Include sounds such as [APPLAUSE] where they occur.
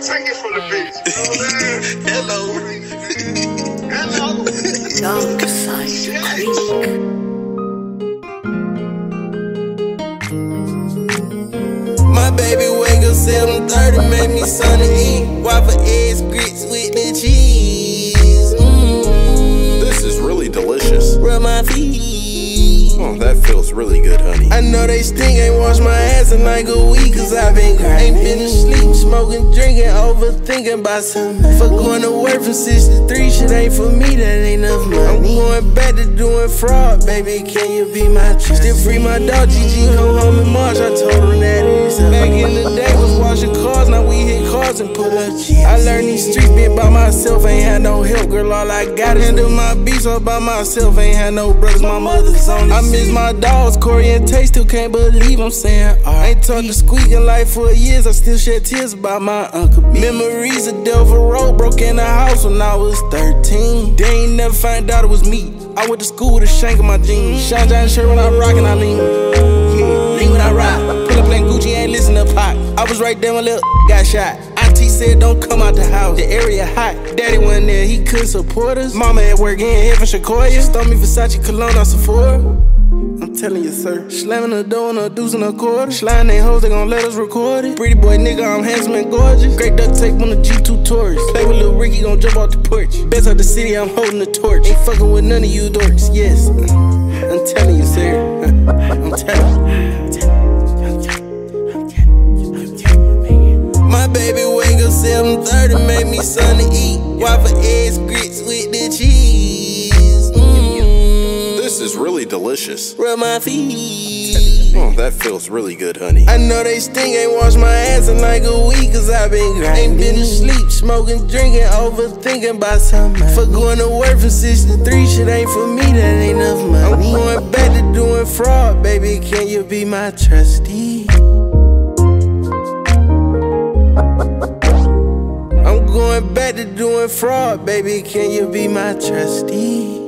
gonna take it from the bitch. Hello. Hello. Dark Side Kreek. My baby wake up 7:30, make me something to eat. Waffle eggs, grits with the cheese. Mm. This is really delicious. Rub my feet. That feels really good, honey. I know they stink, ain't washed my ass in like a week, cause I've been grinding. Ain't been asleep, smoking, drinking, overthinking about something. For going to work from 6 to 3, shit ain't for me, that ain't enough money. I'm going back to doing fraud, baby, can you be my trust? Still free my dog, GG, come home in March, I told we hit cars and pull up I learned these streets being by myself, ain't had no help, girl, all I got is handle my beats all by myself, ain't had no brothers, my mother's on I miss my dogs, Corey and Tay, still can't believe I'm saying I ain't talked to Squeak in life for years, I still shed tears about my uncle B. Memories of Daleford Road, broke in the house when I was 13. They ain't never find out it was me. I went to school with a shank in my jeans. Shine down shirt when I rock and I lean. Yeah, lean when I rock. Pull up playing Gucci, ain't listen to Pac. I was right there when little [LAUGHS] got shot. Auntie said don't come out the house, the area hot. Daddy wasn't there, he couldn't support us. Mama at work in here from Sequoia. Stole me Versace cologne on Sephora. I'm telling you, sir. Slamming the door on a deuce and a quarter. Sliding they hoes, they gon' let us record it. Pretty boy nigga, I'm handsome and gorgeous. Great duct tape on the G2 Taurus. Play with Lil Ricky, gon' jump off the porch. Best of the city, I'm holding the torch. Ain't fucking with none of you dorks, yes. I'm telling you, sir. [LAUGHS] I'm telling you. My 7:30, me something to eat. Waffle eggs, grits with the cheese. Mm. This is really delicious. Rub my feet. Oh, that feels really good, honey. I know they stink, ain't washed my ass in like a week, cause i been grinding. Ain't been asleep, smoking, drinking, overthinking about something. For going to work from 6 to 3, shit ain't for me, that ain't enough money. I'm going back to doing fraud, baby, can you be my trustee? Doing fraud, baby, can you be my trustee?